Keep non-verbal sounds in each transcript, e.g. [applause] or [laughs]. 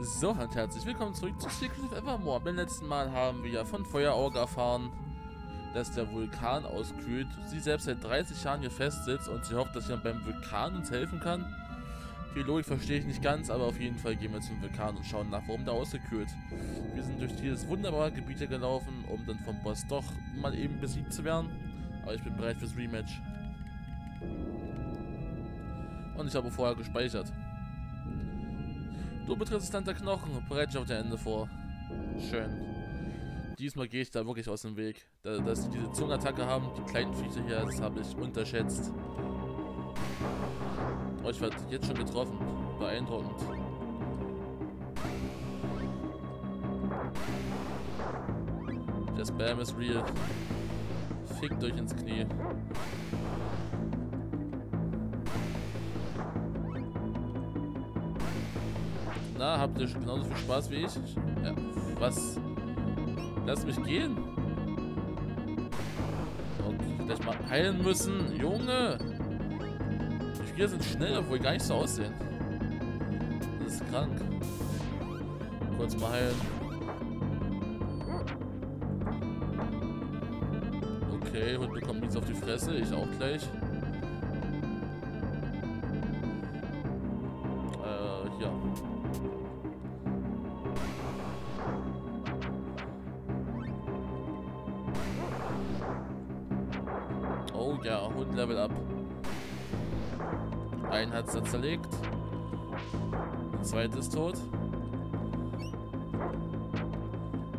So, und herzlich willkommen zurück zu Secret of Evermore. Beim letzten Mal haben wir ja von Feuerauge erfahren, dass der Vulkan auskühlt. Sie selbst seit 30 Jahren hier festsitzt und sie hofft, dass jemand beim Vulkan uns helfen kann. Die Logik verstehe ich nicht ganz, aber auf jeden Fall gehen wir zum Vulkan und schauen nach, warum der ausgekühlt. Wir sind durch dieses wunderbare Gebiet hier gelaufen, um dann vom Boss doch mal eben besiegt zu werden. Aber ich bin bereit fürs Rematch. Und ich habe vorher gespeichert. Du betrittstanter Knochen, bereit dich auf der Ende vor. Schön. Diesmal gehe ich da wirklich aus dem Weg. Da, dass sie diese Zungenattacke haben, die kleinen Viecher hier, das habe ich unterschätzt. Oh, ich werde jetzt schon getroffen. Beeindruckend. Der Spam ist real. Fickt euch ins Knie. Na, habt ihr genauso viel Spaß wie ich? Ja, was? Lass mich gehen. Und gleich mal heilen müssen. Junge! Die Spieler sind schnell, obwohl gar nicht so aussehen. Das ist krank. Kurz mal heilen. Okay, Hund bekommt nichts auf die Fresse. Ich auch gleich. Zerlegt. Der zweite ist tot.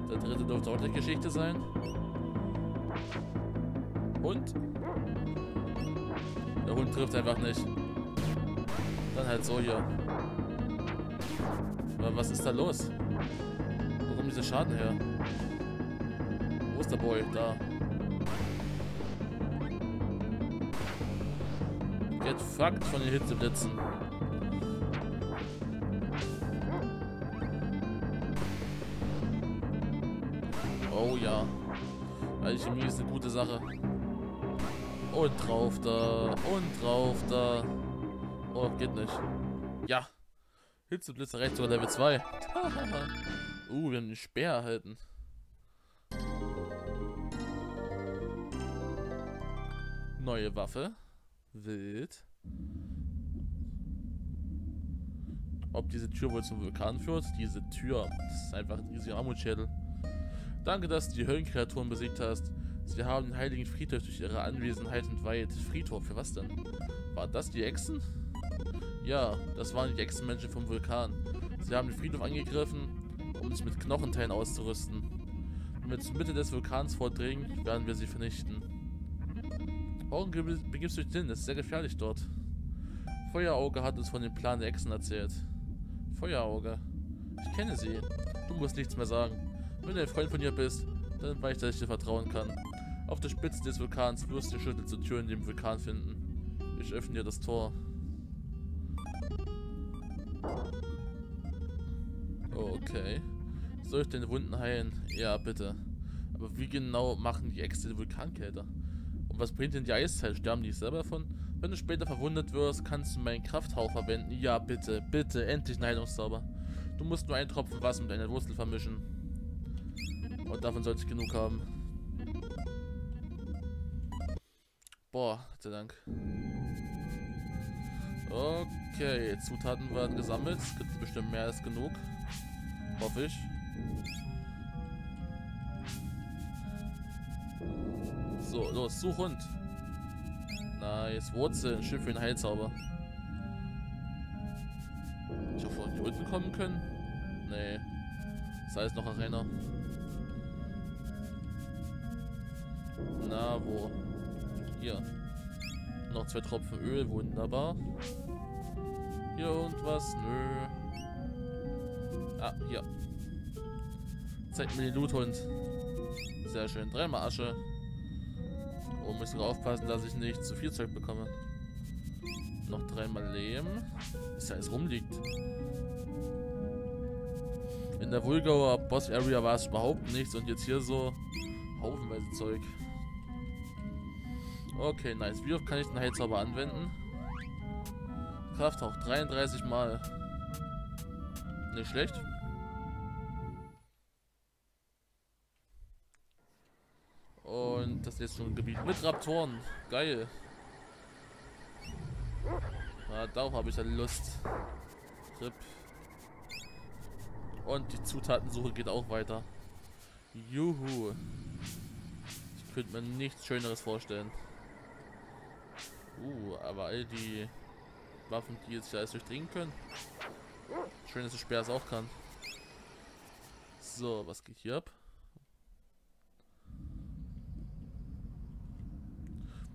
Der dritte dürfte auch eine Geschichte sein. Hund. Der Hund trifft einfach nicht. Dann halt so hier. Aber was ist da los? Wo kommt dieser Schaden her? Wo ist der Boy? Da. Get fucked von den Hitzeblitzen. Oh ja. Alchemie ist eine gute Sache. Und drauf da. Und drauf da. Oh, geht nicht. Ja. Hitzeblitze rechts sogar Level 2. [laughs] uh, wir haben den Speer erhalten. Neue Waffe. Wild. Ob diese Tür wohl zum Vulkan führt? Diese Tür. Das ist einfach ein riesiger Armutschädel. Danke, dass du die Höllenkreaturen besiegt hast. Sie haben den heiligen Friedhof durch ihre Anwesenheit entweiht. Friedhof, für was denn? War das die Echsen? Ja, das waren die Echsenmenschen vom Vulkan. Sie haben den Friedhof angegriffen, um sich mit Knochenteilen auszurüsten. Wenn wir zur Mitte des Vulkans vordringen, werden wir sie vernichten. Warum begibst du dich hin? Es ist sehr gefährlich dort. Feuerauge hat uns von dem Plan der Echsen erzählt. Feuerauge. Ich kenne sie. Du musst nichts mehr sagen. Wenn du ein Freund von ihr bist, dann weiß ich, dass ich dir vertrauen kann. Auf der Spitze des Vulkans wirst du Schlüssel zur Tür in dem Vulkan finden. Ich öffne dir das Tor. Okay. Soll ich den Wunden heilen? Ja, bitte. Aber wie genau machen die Äxte die Vulkankälter? Und was bringt denn die Eiszeit? Sterben die selber davon? Wenn du später verwundet wirst, kannst du meinen Krafthauch verwenden. Ja, bitte, bitte, endlich ein Heilungszauber. Du musst nur einen Tropfen Wasser mit einer Wurzel vermischen. Und davon sollte ich genug haben. Boah, Gott sei Dank. Okay, Zutaten werden gesammelt. Es gibt bestimmt mehr als genug. Hoffe ich. So, los, such Hund. Nice, Wurzeln, schön für den Heilzauber. Ich hoffe, die unten kommen können. Nee. Das heißt noch Arena. Na, wo? Hier. Noch zwei Tropfen Öl, wunderbar. Hier irgendwas? Nö. Ah, hier. Zeig mir den Loothund. Sehr schön. Dreimal Asche. Oh, muss sogar aufpassen, dass ich nicht zu viel Zeug bekomme. Noch dreimal Lehm. Bis da alles rumliegt. In der Vulgauer Boss Area war es überhaupt nichts und jetzt hier so haufenweise Zeug. Okay, nice. Wie oft kann ich den Heilzauber anwenden? Krafthauch 33 Mal. Nicht schlecht. Ist jetzt schon ein Gebiet mit Raptoren. Geil. Ja, darauf habe ich dann Lust. Rip. Und die Zutatensuche geht auch weiter. Juhu. Ich könnte mir nichts Schöneres vorstellen. Uh, aber all die Waffen, die jetzt hier alles durchdringen können. Schön, dass der Speer es auch kann. So, was geht hier ab?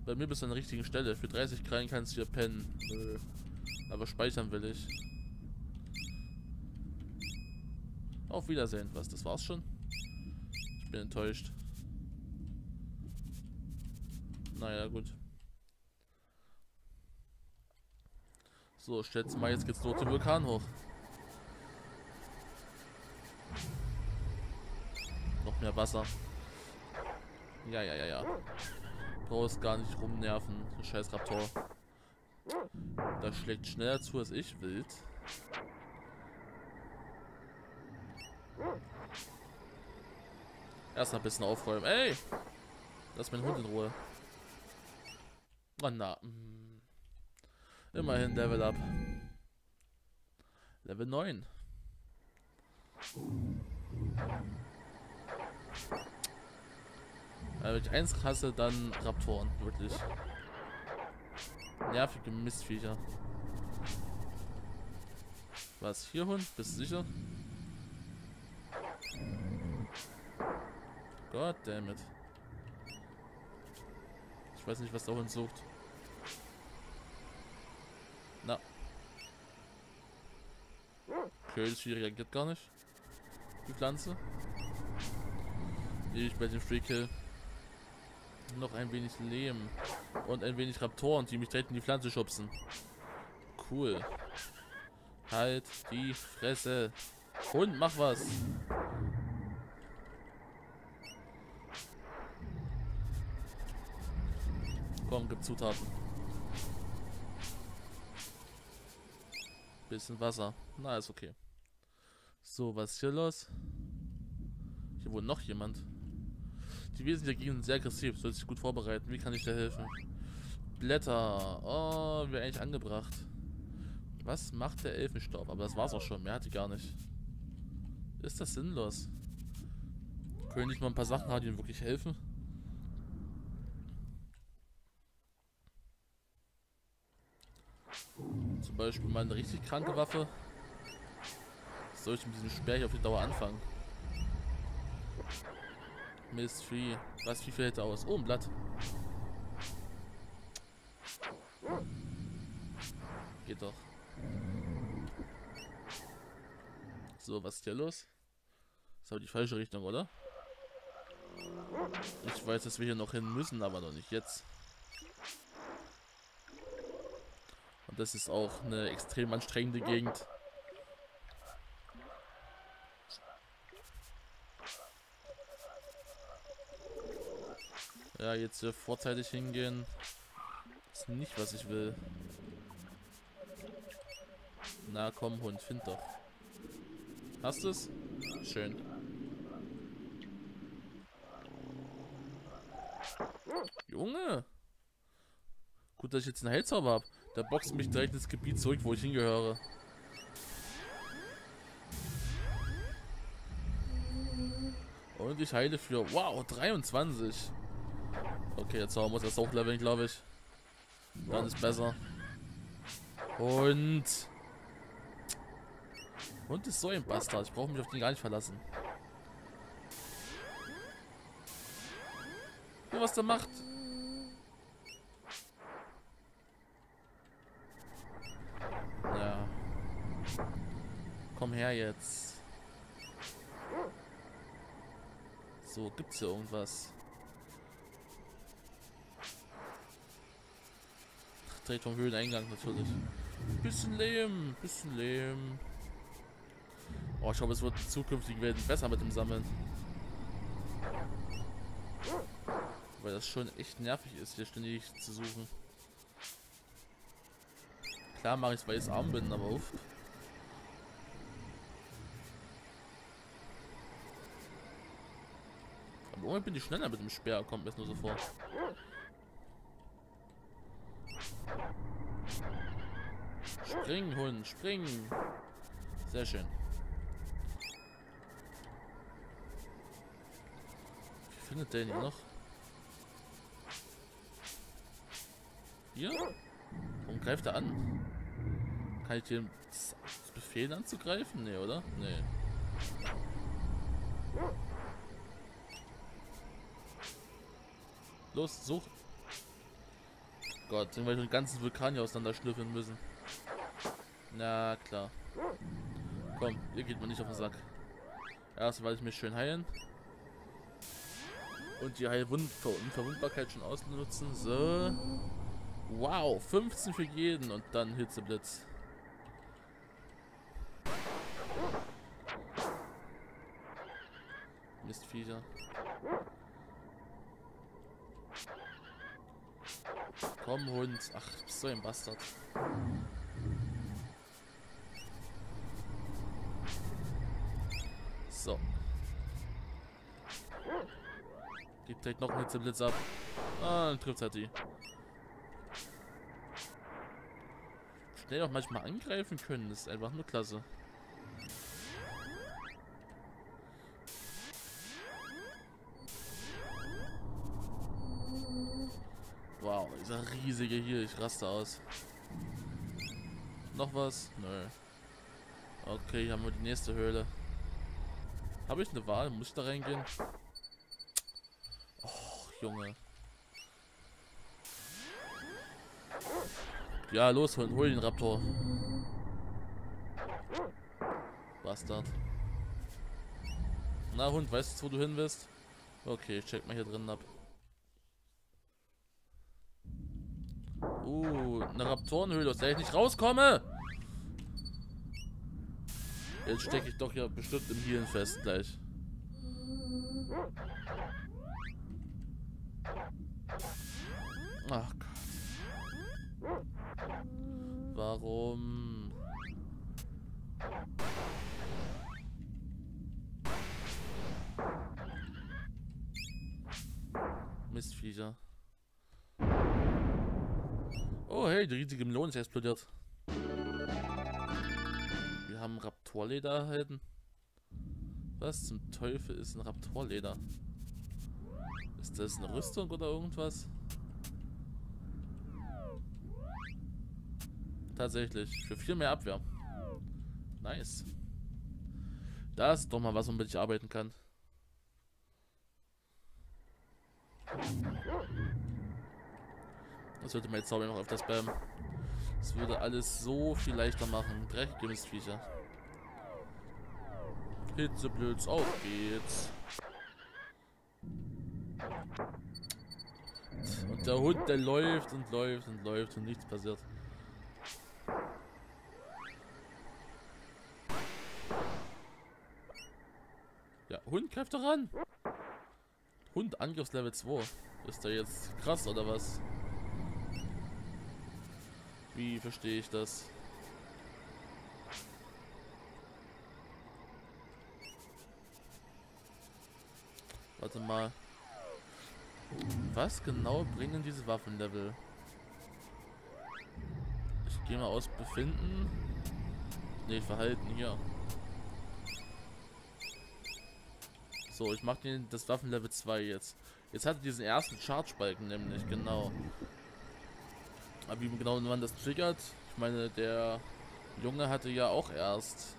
Bei mir bist du an der richtigen Stelle. Für 30 Krallen kannst du hier pennen. Nö. Aber speichern will ich. Auf Wiedersehen. Was, das war's schon? Ich bin enttäuscht. Naja, gut. So, schätze mal, jetzt geht's durch den Vulkan hoch. Noch mehr Wasser. Ja, ja, ja, ja. Brauchst gar nicht rumnerven, scheiß Raptor. Das schlägt schneller zu als ich, wild. Erstmal ein bisschen aufräumen. Ey! Lass meinen Hund in Ruhe. Oh na. Hm. Immerhin Level up. Level 9. wenn ich eins hasse, dann Raptoren. Wirklich. Nervige Mistviecher. Was? Hier, Hund? Bist du sicher? God damn it. Ich weiß nicht, was der Hund sucht. Na. Okay, das reagiert gar nicht. Die Pflanze. Ich bei dem Free Kill. Noch ein wenig Lehm. Und ein wenig Raptoren, die mich direkt in die Pflanze schubsen. Cool. Halt die Fresse. Hund, mach was. Komm, gib Zutaten. Bisschen Wasser. Na, ist okay. So, was ist hier los? Hier wohnt noch jemand. Die Wesen dagegen sind sehr aggressiv, soll sich gut vorbereiten. Wie kann ich da helfen? Blätter. Oh, wäre eigentlich angebracht. Was macht der Elfenstaub? Aber das war's auch schon. Mehr hat die gar nicht. Ist das sinnlos? Können nicht mal ein paar Sachen haben, die ihnen wirklich helfen? Zum Beispiel mal eine richtig kranke Waffe. soll ich mit diesem Speer hier auf die Dauer anfangen? Mystery. Was, wie viel hätte aus? Oh, ein Blatt. Geht doch. So, was ist hier los? Das ist aber die falsche Richtung, oder? Ich weiß, dass wir hier noch hin müssen, aber noch nicht jetzt. Und das ist auch eine extrem anstrengende Gegend. Ja, jetzt hier vorzeitig hingehen. Ist nicht, was ich will. Na komm, Hund, find doch. Hast du es? Schön. Junge! Gut, dass ich jetzt einen Heilzauber habe. Der boxt mich direkt ins Gebiet zurück, wo ich hingehöre. Und ich heile für, wow, 23. Okay, jetzt muss das hochleveln, glaube ich. Dann ist besser. Und... Und ist so ein Bastard. Ich brauche mich auf den gar nicht verlassen. Ja, was der macht. Ja. Komm her jetzt. So, gibt's hier irgendwas? direkt vom Höhleneingang natürlich. Bisschen Lehm, bisschen Lehm. Oh, ich hoffe, es wird zukünftig werden besser mit dem Sammeln. Weil das schon echt nervig ist, hier ständig zu suchen. Klar mache ich es, weil ich es arm bin, aber uff. Aber irgendwie bin ich schneller mit dem Speer, kommt mir jetzt nur so vor. Spring, Hund, spring. Sehr schön. Findet der ihn noch? Hier? Warum greift er an? Kann ich dir befehlen anzugreifen? Nee, oder? Nee. Los, such. Gott, sind wir den ganzen Vulkan hier auseinanderschnüffeln müssen. Na klar. Komm, ihr geht mir nicht auf den Sack. Erst weil ich mich schön heilen. Und die Heilverwundbarkeit schon ausnutzen. So. Wow, 15 für jeden und dann Hitzeblitz. Mistviecher. Komm, Hund. Ach, bist so ein Bastard. So. Gibt direkt noch einen Hitzeblitz ab. Ah, dann trifft halt die. Schnell auch manchmal angreifen können, das ist einfach nur klasse. Wow, dieser riesige hier, ich raste aus. Noch was? Nö. Okay, hier haben wir die nächste Höhle. Habe ich eine Wahl? Muss ich da reingehen? Och, Junge. Ja, los, hol, hol den Raptor. Bastard. Na Hund, weißt du, wo du hin willst? Okay, ich check mal hier drin ab. Uh, eine Raptorenhöhle, aus der ich nicht rauskomme. Jetzt stecke ich doch ja bestimmt im Healen fest gleich. Ach Gott. Warum? Mistviecher. Oh hey, die riesige Melone ist explodiert. Raptorleder erhalten. Was zum Teufel ist ein Raptorleder? Ist das eine Rüstung oder irgendwas? Tatsächlich. Für viel mehr Abwehr. Nice. Das ist doch mal was, womit ich arbeiten kann. Das würde mir jetzt Zauber noch öfters spammen. Das würde alles so viel leichter machen. Dreckige Mistviecher. Hitzeblitz, auf geht's. Und der Hund, der läuft und läuft und läuft und nichts passiert. Ja, Hund greift doch an. Hund, Angriffslevel 2. Ist der jetzt krass oder was? Wie verstehe ich das? Warte mal. Was genau bringen diese Waffenlevel? Ich gehe mal aus Befinden. Ne, Verhalten hier. So, ich mache das Waffenlevel 2 jetzt. Jetzt hat er diesen ersten Charge-Balken nämlich, genau. Aber wie genau man das triggert, ich meine, der Junge hatte ja auch erst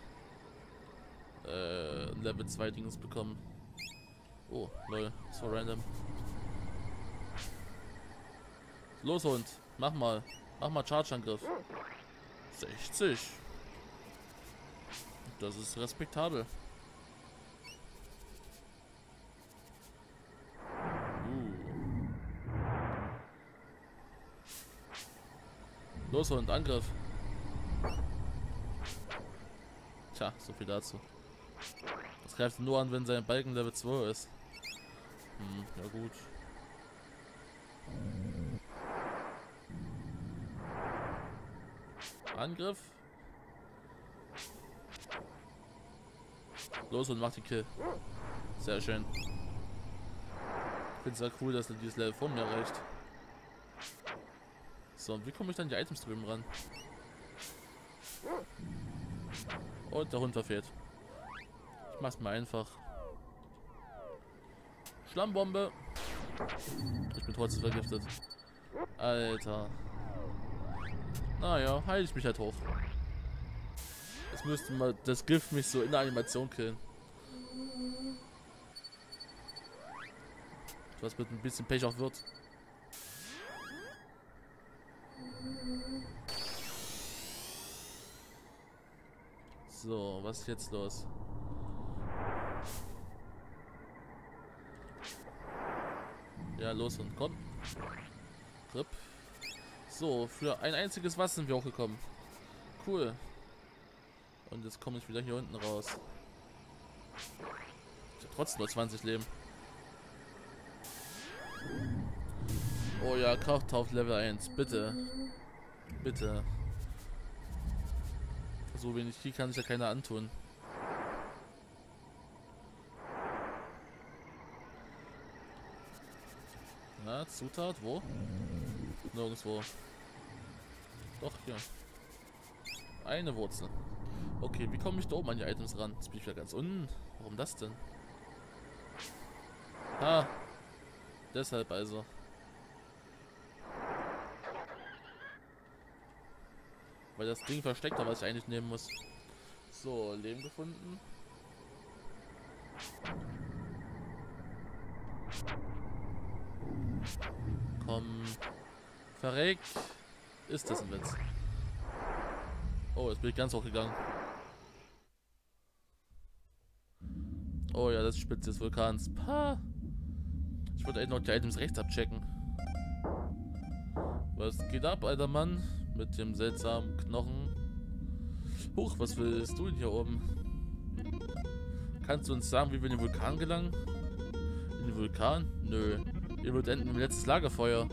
äh, Level 2 Dings bekommen. Oh, lol, so random. Los Hund, mach mal. Mach mal Charge-Angriff. 60. Das ist respektabel. Los und Angriff. Tja, so viel dazu. Das greift nur an, wenn sein Balken Level 2 ist. Hm, ja gut. Angriff. Los und mach die Kill. Sehr schön. Ich finde es ja cool, dass er dieses Level vor mir erreicht. So, und wie komme ich dann die Items drüben ran? Und der Hund verfehlt. Ich mach's mal einfach. Schlammbombe. Ich bin trotzdem vergiftet. Alter. Naja, heile ich mich halt hoch. Jetzt müsste mal das Gift mich so in der Animation killen. Was mit ein bisschen Pech auch wird. So, was ist jetzt los? Los und komm. Rip. So, für ein einziges Wasser sind wir auch gekommen. Cool. Und jetzt komme ich wieder hier unten raus. Ich habe trotzdem nur 20 Leben. Oh ja, Krafttauf Level 1. Bitte. Bitte. So wenig hier kann sich ja keiner antun. Na, Zutat, wo? Nirgendwo. Doch, hier. Eine Wurzel. Okay, wie komme ich da oben an die Items ran? Jetzt bin ich wieder ganz unten. Warum das denn? Ah. Deshalb also. Weil das Ding versteckt war, was ich eigentlich nehmen muss. So, Leben gefunden. Komm. Verreckt. Ist das ein Witz? Oh, jetzt bin ich ganz hochgegangen. Oh ja, das ist Spitze des Vulkans. Pa. Ich wollte eigentlich noch die Items rechts abchecken. Was geht ab, alter Mann? Mit dem seltsamen Knochen. Huch, was willst du denn hier oben? Kannst du uns sagen, wie wir in den Vulkan gelangen? In den Vulkan? Nö. Ihr wird enden im letzten Lagerfeuer.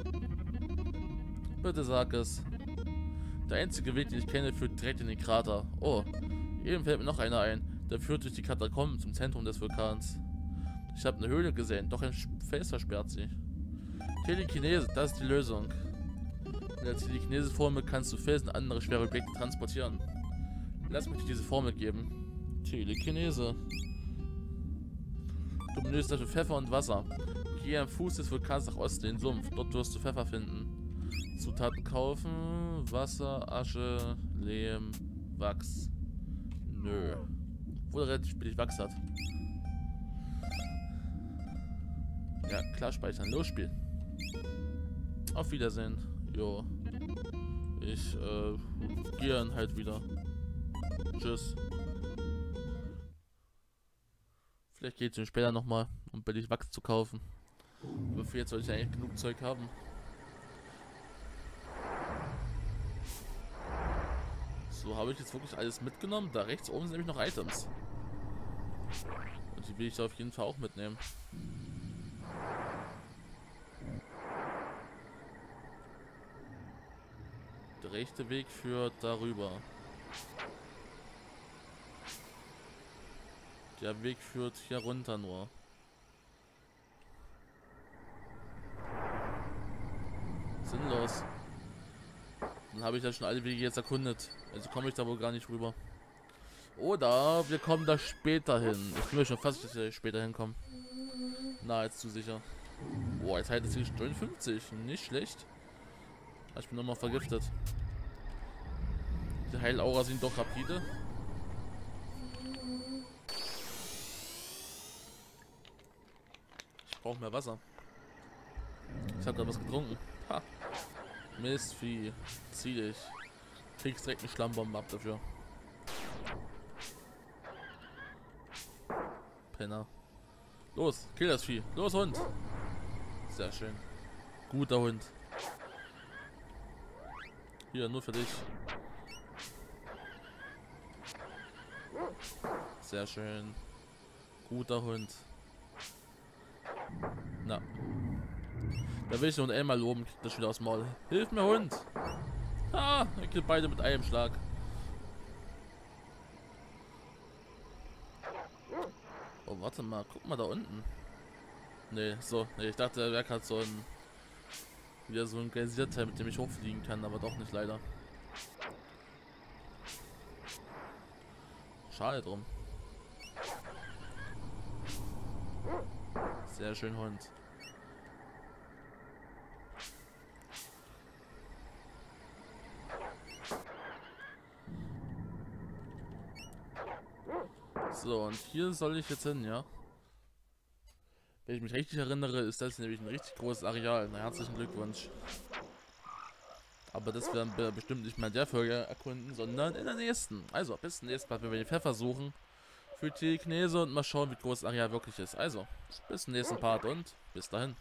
Bitte sag es. Der einzige Weg, den ich kenne, führt direkt in den Krater. Oh, eben fällt mir noch einer ein. Der führt durch die Katakomben zum Zentrum des Vulkans. Ich habe eine Höhle gesehen, doch ein Fels versperrt sie. Telekinese, das ist die Lösung. Mit der Telekinese-Formel kannst du Felsen andere schwere Objekte transportieren. Lass mich diese Formel geben. Telekinese. Du benötigst dafür Pfeffer und Wasser. Geh am Fuß des Vulkans nach Osten in den Sumpf. Dort wirst du Pfeffer finden. Zutaten kaufen. Wasser, Asche, Lehm, Wachs. Nö. Obwohl er relativ billig Wachs hat. Ja, klar speichern. Los, Spiel. Auf Wiedersehen. Jo. Ich, äh, gehe dann halt wieder. Tschüss. Vielleicht geht es mir später nochmal, um billig Wachs zu kaufen. Aber für jetzt soll ich eigentlich genug Zeug haben. So, habe ich jetzt wirklich alles mitgenommen? Da rechts oben sind nämlich noch Items. Und die will ich da auf jeden Fall auch mitnehmen. Der rechte Weg führt darüber. Der Weg führt hier runter nur. Sinnlos. Dann habe ich ja schon alle Wege jetzt erkundet. Also komme ich da wohl gar nicht rüber. Oder wir kommen da später hin. Ich bin mir schon fast, dass wir später hinkommen. Na, jetzt zu sicher. Boah, jetzt halt es sich 59. Nicht schlecht. Ich bin nochmal vergiftet. Die Heilaura sind doch rapide. Ich brauche mehr Wasser. Ich habe gerade was getrunken. Mistvieh. Zieh dich. Kriegst direkt eine Schlammbombe ab dafür. Penner. Los, kill das Vieh. Los, Hund. Sehr schön. Guter Hund. Hier, nur für dich. Sehr schön. Guter Hund. Na. Da will ich nur einmal loben, kriegt das wieder aus dem Maul. Hilf mir, Hund! Ah, er killt beide mit einem Schlag. Oh, warte mal, guck mal da unten. Nee, so, nee, ich dachte, er wäre gerade so ein. Wieder so ein Geysirteil, mit dem ich hochfliegen kann, aber doch nicht leider. Schade drum. Sehr schön Hund. So, und hier soll ich jetzt hin, ja? Wenn ich mich richtig erinnere, ist das nämlich ein richtig großes Areal. Na, herzlichen Glückwunsch. Aber das werden wir bestimmt nicht mehr in der Folge erkunden, sondern in der nächsten. Also, bis zum nächsten Mal, wenn wir den Pfeffer suchen für die Knese und mal schauen, wie groß das Areal wirklich ist. Also, bis zum nächsten Part und bis dahin.